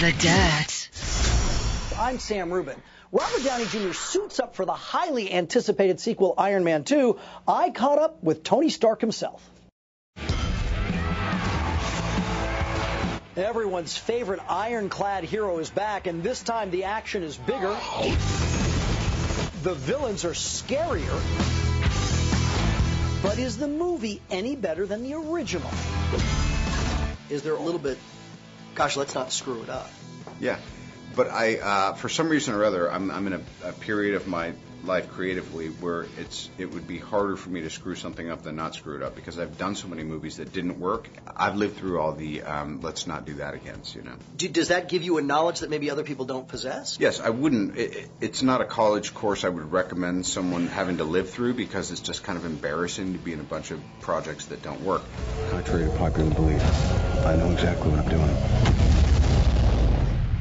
the dirt. I'm Sam Rubin. Robert Downey Jr. suits up for the highly anticipated sequel Iron Man 2. I caught up with Tony Stark himself. Everyone's favorite ironclad hero is back, and this time the action is bigger. The villains are scarier. But is the movie any better than the original? Is there a little bit, gosh, let's not screw it up? Yeah, but I, uh, for some reason or other, I'm, I'm in a, a period of my life creatively where it's it would be harder for me to screw something up than not screw it up because I've done so many movies that didn't work. I've lived through all the um, let's not do that again. You know. Do, does that give you a knowledge that maybe other people don't possess? Yes, I wouldn't. It, it's not a college course I would recommend someone having to live through because it's just kind of embarrassing to be in a bunch of projects that don't work. Contrary to popular belief, I know exactly what I'm doing.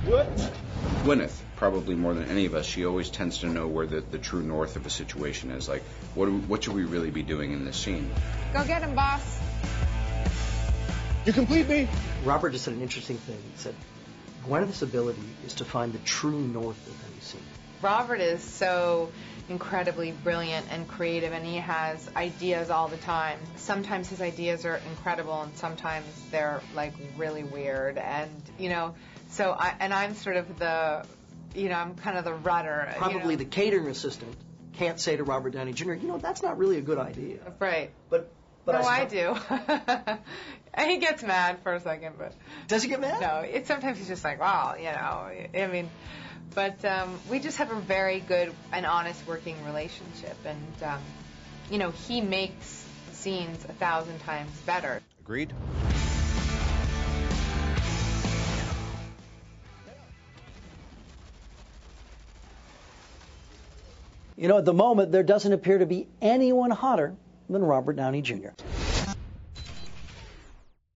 What? Gwyneth, probably more than any of us, she always tends to know where the, the true north of a situation is. Like, what, do, what should we really be doing in this scene? Go get him, boss. You complete me? Robert just said an interesting thing. He said, Gwyneth's ability is to find the true north of any scene. Robert is so incredibly brilliant and creative, and he has ideas all the time. Sometimes his ideas are incredible, and sometimes they're like really weird. And you know, so I and I'm sort of the, you know, I'm kind of the rudder. you Probably know. the catering assistant can't say to Robert Downey Jr., you know, that's not really a good idea. right. But, but no, I, suppose- do. and he gets mad for a second, but Does he get mad? no, it sometimes he's just like, well, you know, I mean, but um, we just have a very good and honest working relationship, and um, you know, he makes scenes a thousand times better. Agreed? You know, at the moment, there doesn't appear to be anyone hotter than Robert Downey Jr.